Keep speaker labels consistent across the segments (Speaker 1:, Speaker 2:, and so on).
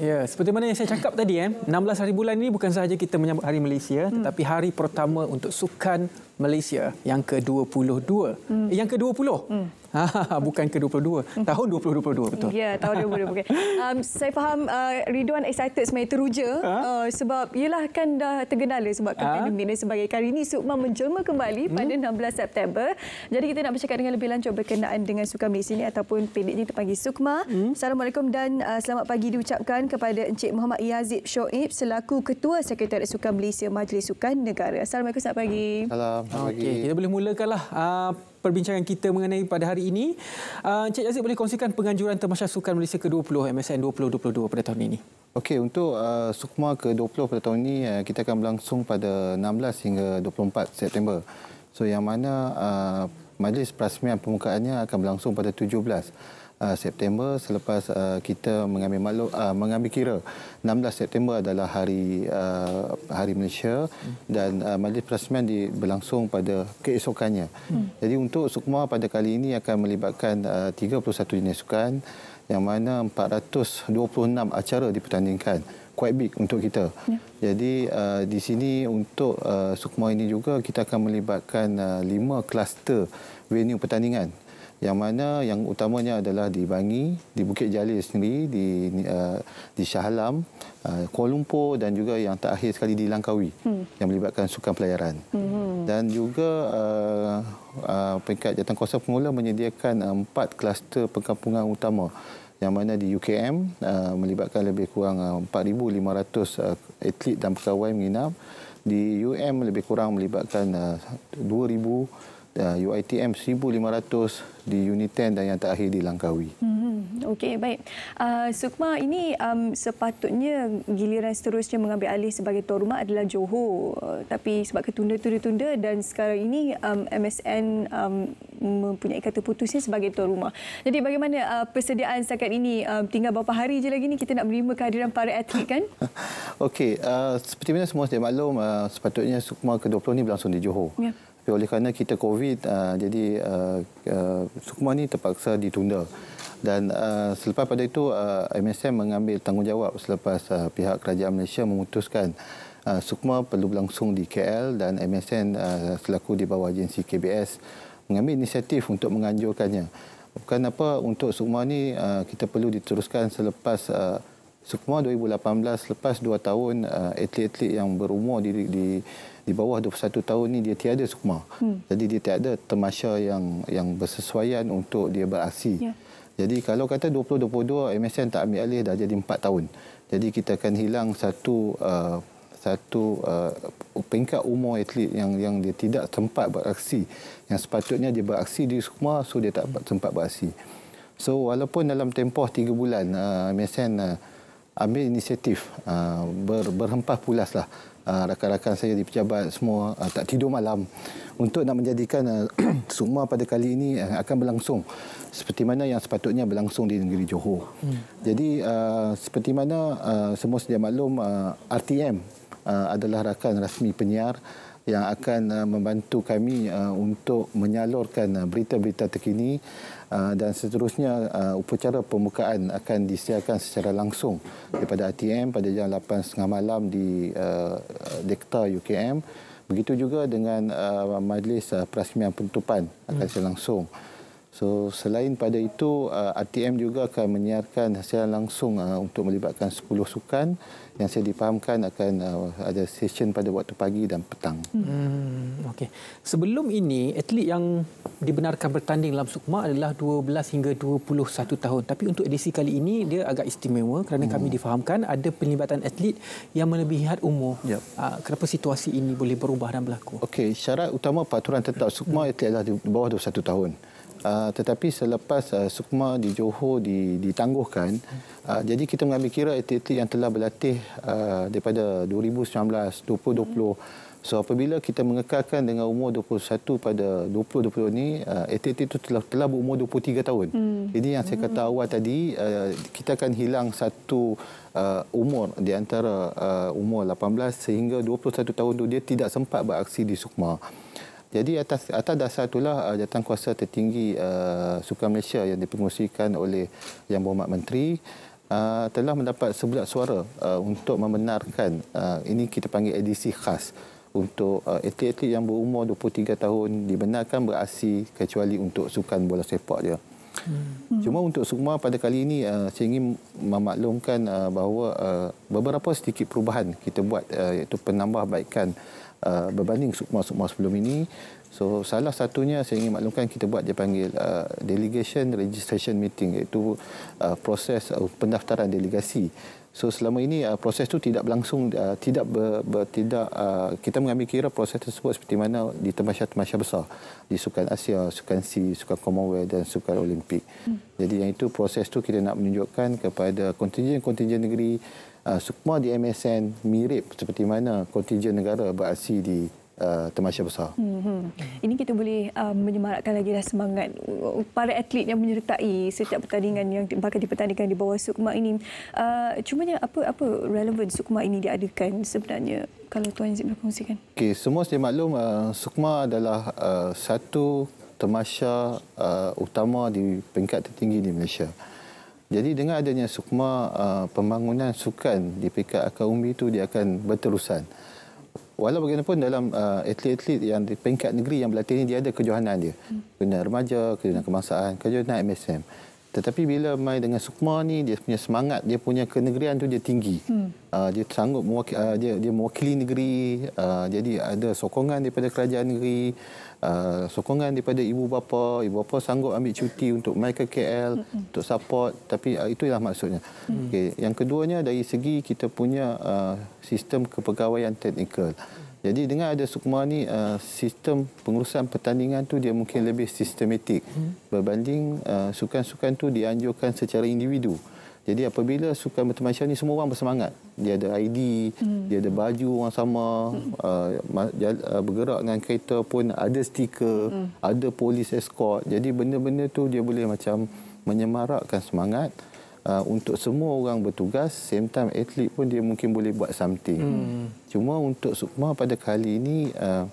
Speaker 1: Ya, seperti mana yang saya cakap tadi eh, 16 hari bulan ini bukan sahaja kita menyambut Hari Malaysia hmm. tetapi hari pertama untuk sukan Malaysia yang ke-22. Hmm. Eh, yang ke-20. Hmm. bukan ke-22. Tahun 2022 betul.
Speaker 2: Ya, tahun 2022. Okay. Um, saya faham uh, Ridwan excited sebenarnya teruja ha? uh, sebab ialah kan dah tergendala sebab ha? pandemik dan sebagai Kali ini Sukma menjelma kembali hmm. pada 16 September. Jadi kita nak bercakap dengan lebih lanjut berkenaan dengan Sukan Malaysia ini ataupun pendeknya terpanggil Sukma. Hmm. Assalamualaikum dan uh, selamat pagi diucapkan kepada Encik Muhammad Yazid Shoaib selaku Ketua Sekretariat Sukan Malaysia Majlis Sukan Negara. Assalamualaikum selamat pagi.
Speaker 3: Salam.
Speaker 1: Okey, kita boleh mulakanlah uh, perbincangan kita mengenai pada hari ini. Uh, Encik Yazid boleh kongsikan penganjuran Temasya Sukan Malaysia ke-20 MSN 2022 pada tahun ini.
Speaker 3: Okey, untuk uh, Sukma ke-20 pada tahun ini uh, kita akan berlangsung pada 16 hingga 24 September. So yang mana uh, majlis perasmian pembukaannya akan berlangsung pada 17 uh, September selepas uh, kita mengambil maklum uh, mengambil kira 16 September adalah hari uh, hari Malaysia dan uh, majlis perasmian di, berlangsung pada keesokannya. Hmm. Jadi untuk Sukma pada kali ini akan melibatkan uh, 31 jenis sukan yang mana 426 acara dipertandingkan quite big untuk kita. Ya. Jadi uh, di sini untuk uh, Sukma ini juga kita akan melibatkan uh, lima kluster venue pertandingan yang mana yang utamanya adalah di Bangi, di Bukit Jalil sendiri, di uh, di Shah Alam, uh, Kuala Lumpur dan juga yang terakhir sekali di Langkawi hmm. yang melibatkan sukan pelayaran. Hmm. Dan juga uh, uh, peringkat jawatankuasa pemula menyediakan uh, empat kluster perkampungan utama yang mana di UKM uh, melibatkan lebih kurang uh, 4,500 uh, atlet dan pegawai menginap. Di UM lebih kurang melibatkan uh, 2,000 uh, UITM 1500 di unit 10 dan yang terakhir di Langkawi.
Speaker 2: Hmm, Okey, baik. Uh, Sukma, ini um, sepatutnya giliran seterusnya mengambil alih sebagai tuan rumah adalah Johor. Uh, tapi sebab ketunda-tunda dan sekarang ini um, MSN um, mempunyai kata putusnya sebagai tuan rumah. Jadi bagaimana uh, persediaan setakat ini? Um, tinggal beberapa hari je lagi ni kita nak menerima kehadiran para atlet kan?
Speaker 3: Okey, uh, seperti mana semua sedia maklum, uh, sepatutnya Sukma ke-20 ni berlangsung di Johor. Ya. Tapi oleh kerana kita COVID, uh, jadi uh, uh, Sukma ni terpaksa ditunda. Dan uh, selepas pada itu, uh, MSM mengambil tanggungjawab selepas uh, pihak kerajaan Malaysia memutuskan uh, Sukma perlu berlangsung di KL dan MSN uh, selaku di bawah agensi KBS mengambil inisiatif untuk menganjurkannya. Bukan apa untuk Sukma ni uh, kita perlu diteruskan selepas uh, Sukma 2018 selepas 2 tahun uh, atlet-atlet yang berumur di, di di bawah 21 tahun ni dia tiada sukma. Hmm. Jadi dia tiada temasya yang yang bersesuaian untuk dia beraksi. Yeah. Jadi kalau kata 2022 MSN tak ambil alih dah jadi 4 tahun. Jadi kita akan hilang satu uh, satu uh, peringkat umur atlet yang yang dia tidak sempat beraksi. Yang sepatutnya dia beraksi di sukma so dia tak sempat beraksi. So walaupun dalam tempoh 3 bulan uh, MSN uh, ambil inisiatif uh, ber, berhempah pulaslah Ah, rakan-rakan saya di pejabat semua uh, tak tidur malam untuk nak menjadikan uh, semua pada kali ini uh, akan berlangsung seperti mana yang sepatutnya berlangsung di negeri Johor. Hmm. Jadi uh, seperti mana uh, semua sedia maklum uh, RTM uh, adalah rakan rasmi penyiar yang akan uh, membantu kami uh, untuk menyalurkan uh, berita-berita terkini uh, dan seterusnya uh, upacara pembukaan akan disediakan secara langsung daripada ATM pada jam 8.30 malam di uh, Dekta UKM begitu juga dengan uh, majlis uh, perasmian penutupan akan secara langsung So selain pada itu uh, ATM juga akan menyiarkan secara langsung uh, untuk melibatkan 10 sukan yang saya dipahamkan akan uh, ada session pada waktu pagi dan petang.
Speaker 1: Hmm, okey. Sebelum ini atlet yang dibenarkan bertanding dalam Sukma adalah 12 hingga 21 tahun. Tapi untuk edisi kali ini dia agak istimewa kerana hmm. kami difahamkan ada penlibatan atlet yang melebihi had umur. Yep. Uh, kenapa situasi ini boleh berubah dan berlaku?
Speaker 3: Okey, syarat utama peraturan tetap Sukma hmm. atlet adalah di bawah 21 tahun. Uh, tetapi selepas uh, Sukma di Johor di, ditangguhkan, uh, jadi kita mengambil kira atlet-atlet yang telah berlatih uh, daripada 2019, 2020. So apabila kita mengekalkan dengan umur 21 pada 2020 ini, uh, atlet-atlet itu telah, telah berumur 23 tahun. Hmm. Ini yang saya kata awal tadi, uh, kita akan hilang satu uh, umur di antara uh, umur 18 sehingga 21 tahun itu dia tidak sempat beraksi di Sukma. Jadi atas atas dasar itulah uh, jawatan kuasa tertinggi uh, Sukan Malaysia yang dipengerusikan oleh Yang Berhormat Menteri uh, telah mendapat sebelas suara uh, untuk membenarkan uh, ini kita panggil edisi khas untuk uh, atlet-atlet yang berumur 23 tahun dibenarkan beraksi kecuali untuk sukan bola sepak dia. Hmm. Cuma untuk semua pada kali ini uh, saya ingin memaklumkan uh, bahawa uh, beberapa sedikit perubahan kita buat uh, iaitu penambahbaikan uh, berbanding sukma-sukma sebelum ini. So salah satunya saya ingin maklumkan kita buat dia panggil uh, delegation registration meeting iaitu uh, proses uh, pendaftaran delegasi. So selama ini uh, proses itu tidak berlangsung uh, tidak ber, ber, tidak uh, kita mengambil kira proses tersebut seperti mana di temasya-temasya besar di Sukan Asia, Sukan SEA, Sukan Commonwealth dan Sukan Olimpik. Hmm. Jadi yang itu proses itu kita nak menunjukkan kepada kontingen-kontingen negeri uh, sukma di MSN mirip seperti mana kontingen negara beraksi di uh, temasya besar. Hmm.
Speaker 2: Ini kita boleh uh, menyemarakkan lagi dah semangat uh, para atlet yang menyertai setiap pertandingan yang bakal dipertandingkan di bawah Sukma ini. Uh, cumanya apa apa relevan Sukma ini diadakan sebenarnya kalau Tuan Zid berkongsikan?
Speaker 3: Okey, semua sedia maklum uh, Sukma adalah uh, satu temasya uh, utama di peringkat tertinggi di Malaysia. Jadi dengan adanya sukma uh, pembangunan sukan di peringkat akar umbi itu dia akan berterusan walau bagaimanapun dalam uh, atlet-atlet yang di peringkat negeri yang berlatih ini dia ada kejohanan dia. Hmm. Kejohanan remaja, kejohanan kebangsaan, kejohanan MSM. Tetapi bila main dengan Sukma ni dia punya semangat, dia punya kenegerian tu dia tinggi. Hmm. Uh, dia sanggup mewakili, uh, dia dia mewakili negeri. Uh, jadi ada sokongan daripada kerajaan negeri, uh, sokongan daripada ibu bapa, ibu bapa sanggup ambil cuti untuk mai ke KL hmm. untuk support. Tapi uh, itulah maksudnya. Hmm. Okay. Yang keduanya dari segi kita punya uh, sistem kepegawaian teknikal. Jadi dengan ada Sukma ni uh, sistem pengurusan pertandingan tu dia mungkin lebih sistematik hmm. berbanding uh, sukan-sukan tu dianjurkan secara individu. Jadi apabila sukan bertemasya ni semua orang bersemangat. Dia ada ID, hmm. dia ada baju orang sama, hmm. uh, bergerak dengan kereta pun ada stiker, hmm. ada polis escort. Jadi benda-benda tu dia boleh macam menyemarakkan semangat uh, untuk semua orang bertugas same time atlet pun dia mungkin boleh buat something hmm. cuma untuk Sukma pada kali ini uh,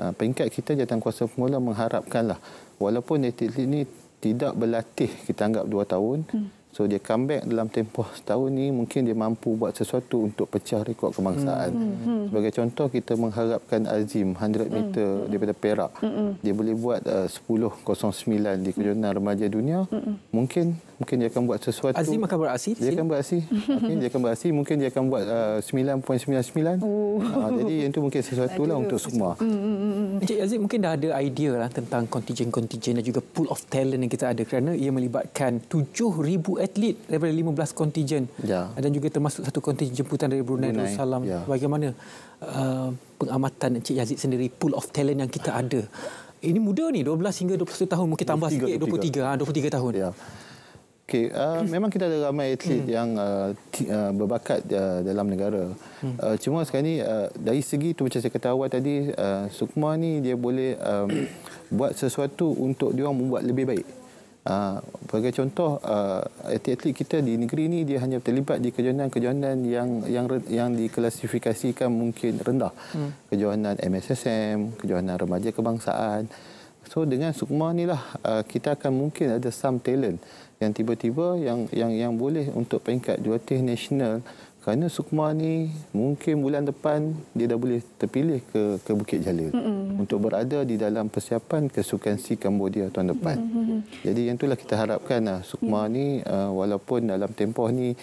Speaker 3: uh, peringkat kita jawatankuasa pemula mengharapkanlah walaupun atlet ini tidak berlatih kita anggap 2 tahun hmm. So dia comeback dalam tempoh setahun ni mungkin dia mampu buat sesuatu untuk pecah rekod kebangsaan. Hmm. Hmm. hmm. Sebagai contoh kita mengharapkan Azim 100 meter hmm. daripada Perak. Hmm. Dia boleh buat uh, 10.09 di kejuaraan remaja dunia. Hmm. Mungkin mungkin dia akan buat sesuatu.
Speaker 1: Azim akan beraksi?
Speaker 3: Dia akan beraksi. mungkin dia akan beraksi. Mungkin dia akan buat uh, 9.99. Oh. Uh, jadi yang itu mungkin sesuatu lah untuk semua.
Speaker 1: Hmm. Encik Azim mungkin dah ada idea lah tentang kontijen-kontijen dan juga pool of talent yang kita ada kerana ia melibatkan 7,000 atlet daripada 15 kontijen. Ya. Dan juga termasuk satu kontijen jemputan dari Brunei, Brunei. Darussalam. Ya. Bagaimana uh, pengamatan Encik Yazid sendiri pool of talent yang kita ada? Ini muda ni 12 hingga 21 tahun mungkin tambah 23, sikit 23 23, 23 tahun. Ya.
Speaker 3: Okay, uh, memang kita ada ramai atlet hmm. yang uh, t- uh, berbakat uh, dalam negara. Hmm. Uh, cuma sekarang ni uh, dari segi tu macam saya kata awal tadi, uh, Sukma ni dia boleh um, buat sesuatu untuk dia orang membuat lebih baik. Uh, sebagai contoh, uh, atlet-atlet kita di negeri ni dia hanya terlibat di kejohanan-kejohanan yang yang yang diklasifikasikan mungkin rendah. Hmm. Kejohanan MSSM, kejohanan remaja kebangsaan. So dengan Sukma ni lah uh, kita akan mungkin ada some talent yang tiba-tiba yang yang yang boleh untuk peringkat jurulatih nasional kerana Sukma ni mungkin bulan depan dia dah boleh terpilih ke ke Bukit Jalil mm-hmm. untuk berada di dalam persiapan kesukan SEA Cambodia tahun depan. Mm-hmm. Jadi yang itulah kita harapkan lah Sukma mm-hmm. ni uh, walaupun dalam tempoh ni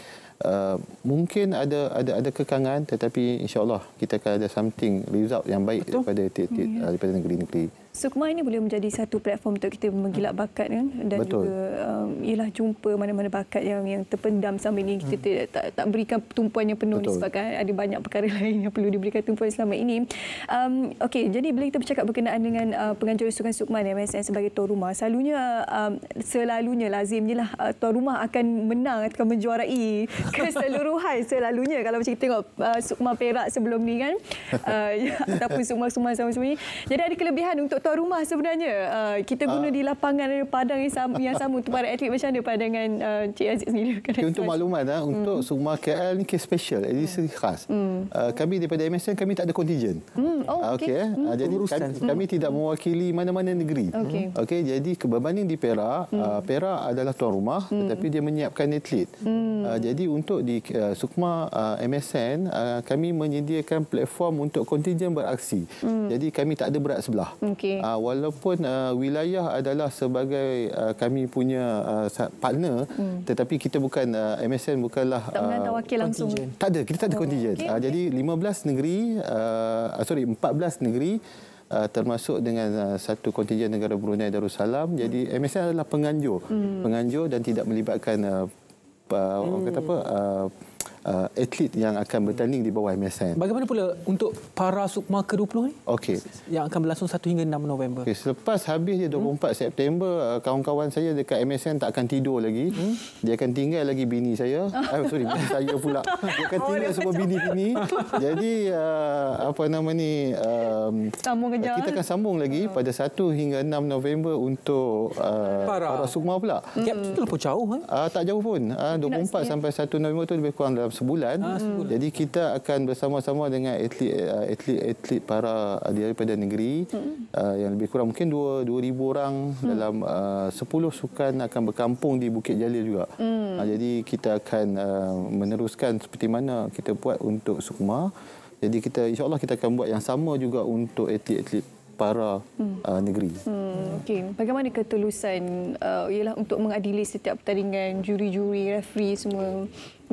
Speaker 3: uh, mungkin ada ada ada kekangan tetapi insya-Allah kita akan ada something result yang baik Betul. daripada tiap-tiap mm-hmm. uh, daripada negeri-negeri.
Speaker 2: Sukma ini boleh menjadi satu platform untuk kita menggilak bakat kan dan Betul. juga um, ialah jumpa mana-mana bakat yang yang terpendam sampai ini kita hmm. tak, tak tak berikan tumpuan yang penuh Betul. disebabkan ada banyak perkara lain yang perlu diberikan tumpuan selama ini. Um, Okey, jadi bila kita bercakap berkenaan dengan uh, penganjur sukan Sukma MSN sebagai tuan rumah, selalunya um, selalunya lazimnya lah uh, tuan rumah akan menang atau menjuarai keseluruhan selalunya kalau macam kita tengok uh, Sukma Perak sebelum ni kan uh, ataupun Sukma Sukma sama-sama ni. Jadi ada kelebihan untuk tuan rumah sebenarnya uh, kita guna uh, di lapangan padang yang sama, yang sama untuk para atlet macam mana pandangan uh, Cik Aziz sendiri?
Speaker 3: Okay, untuk maklumat uh, untuk hmm. semua KL ni kes special, edisi hmm. khas. Hmm. Uh, kami daripada MSN kami tak ada kontijen. Hmm. Oh, okey. Okay. Hmm. Uh, jadi kami, kami tidak mewakili mana-mana negeri. Okey. Okey, jadi berbanding di Perak, hmm. uh, Perak adalah tuan rumah hmm. tetapi dia menyiapkan atlet. Hmm. Uh, jadi untuk di uh, Sukma uh, MSN uh, kami menyediakan platform untuk kontijen beraksi. Hmm. Jadi kami tak ada berat sebelah. Okay. Uh, walaupun uh, wilayah adalah sebagai uh, kami punya uh, partner hmm. tetapi kita bukan uh, MSN bukanlah
Speaker 2: tak uh, wakil langsung.
Speaker 3: Tak ada, kita tak ada oh. kontijen. Okay. Uh, jadi 15 negeri uh, sorry 14 negeri Uh, termasuk dengan uh, satu kontijen negara Brunei Darussalam. Jadi MSN adalah penganjur, hmm. penganjur dan tidak melibatkan uh, uh, hmm. kata apa uh, uh, atlet yang akan bertanding di bawah MSN.
Speaker 1: Bagaimana pula untuk para Sukma ke-20 ni?
Speaker 3: Okey.
Speaker 1: Yang akan berlangsung 1 hingga 6 November.
Speaker 3: Okay. Selepas habis dia 24 hmm. September, uh, kawan-kawan saya dekat MSN tak akan tidur lagi. Hmm. Dia akan tinggal lagi bini saya. ah, sorry, bini saya pula. Dia akan oh, tinggal oh, semua bini-bini. Jadi uh, apa nama ni um,
Speaker 2: sambung kejap.
Speaker 3: Kita akan sambung lagi pada 1 hingga 6 November untuk uh, para. para Sukma pula.
Speaker 1: Gap hmm. tu terlalu jauh kan?
Speaker 3: Uh, tak jauh pun. Uh, 24 sampai 1 November tu lebih kurang dalam sebulan. Ha, sebulan. Jadi kita akan bersama-sama dengan atlet-atlet uh, para uh, daripada negeri hmm. uh, yang lebih kurang mungkin 2 2000 orang hmm. dalam uh, 10 sukan akan berkampung di Bukit Jalil juga. Hmm. Uh, jadi kita akan uh, meneruskan seperti mana kita buat untuk Sukma. Jadi kita insya-Allah kita akan buat yang sama juga untuk atlet-atlet para hmm. uh, negeri.
Speaker 2: Hmm, okay. Bagaimana ketulusan uh, ialah untuk mengadili setiap pertandingan juri-juri, referee semua?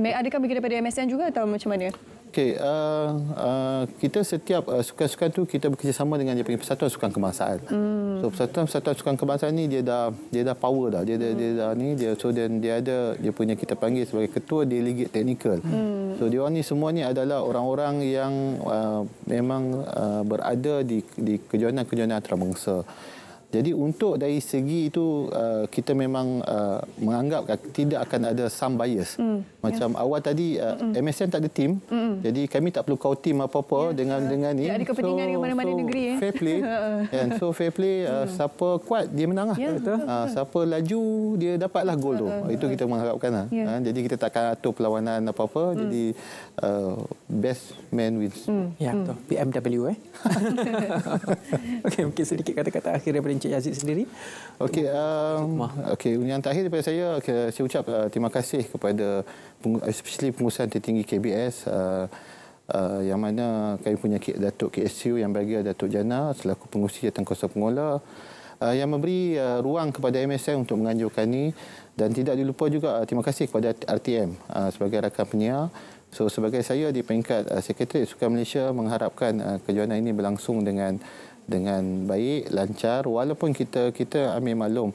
Speaker 2: Adakah bagi daripada MSN juga atau macam mana?
Speaker 3: Okey, uh, uh, kita setiap uh, sukan-sukan tu kita bekerjasama dengan dia punya persatuan sukan kebangsaan. Hmm. So persatuan persatuan sukan kebangsaan ni dia dah dia dah power dah. Dia hmm. dia, dia dah ni dia so dan dia ada dia punya kita panggil sebagai ketua delegate technical. Hmm. So dia orang ni semua ni adalah orang-orang yang uh, memang uh, berada di di kejohanan-kejohanan antarabangsa. Jadi untuk dari segi itu uh, kita memang uh, menganggap tidak akan ada some bias. Mm, Macam yeah. awal tadi uh, mm. MSN tak ada tim. Mm. Jadi kami tak perlu kau tim apa-apa yeah. dengan yeah. dengan ni.
Speaker 2: Ada kepentingan so, mana-mana
Speaker 3: so
Speaker 2: negeri eh.
Speaker 3: Fair play. And so fair play uh, mm. siapa kuat dia menang lah. Yeah, betul. Uh, siapa laju dia dapatlah gol tu. Uh, Itu kita mengharapkan lah. Yeah. Uh, jadi kita takkan atur perlawanan apa-apa. Mm. Jadi uh, best man wins.
Speaker 1: Mm. Ya betul. Mm. BMW eh. Okey mungkin sedikit kata-kata akhir daripada Encik Yazid sendiri?
Speaker 3: Okey, um, okey. Yang terakhir daripada saya, okay, saya ucap uh, terima kasih kepada especially pengurusan tertinggi KBS uh, uh, yang mana kami punya Datuk KSU yang bagi Datuk Jana selaku pengurusi kuasa pengolah uh, yang memberi uh, ruang kepada MSN untuk menganjurkan ini dan tidak dilupa juga uh, terima kasih kepada RTM uh, sebagai rakan penyiar. So sebagai saya di peringkat uh, Sekretariat Sukan Malaysia mengharapkan uh, kejohanan ini berlangsung dengan dengan baik, lancar walaupun kita kita ambil maklum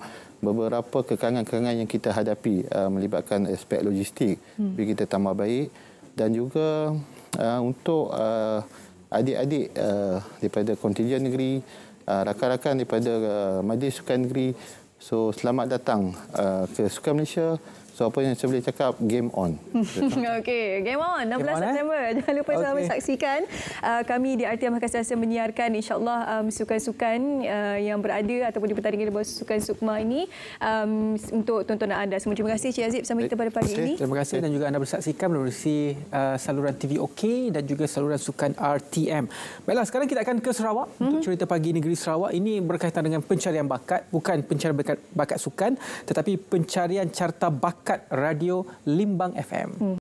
Speaker 3: beberapa kekangan-kekangan yang kita hadapi uh, melibatkan aspek logistik hmm. kita tambah baik dan juga uh, untuk uh, adik-adik uh, daripada kontijen negeri uh, rakan-rakan daripada uh, majlis sukan negeri so selamat datang uh, ke Sukan Malaysia So apa yang saya boleh cakap game on.
Speaker 2: Okey, game on 16 game on, September. Eh? Jangan lupa okay. selalu saksikan uh, kami di RTM akan sentiasa menyiarkan insya-Allah um, sukan-sukan uh, yang berada ataupun di pertandingan di bawah sukan Sukma ini um, untuk tontonan anda. Semua terima kasih Cik Azib bersama kita pada pagi okay. ini.
Speaker 1: Terima kasih dan juga anda bersaksikan melalui uh, saluran TV OK dan juga saluran sukan RTM. Baiklah, sekarang kita akan ke Sarawak mm-hmm. untuk cerita pagi negeri Sarawak. Ini berkaitan dengan pencarian bakat, bukan pencarian bakat, bakat sukan tetapi pencarian carta bakat bakat radio Limbang FM. Hmm.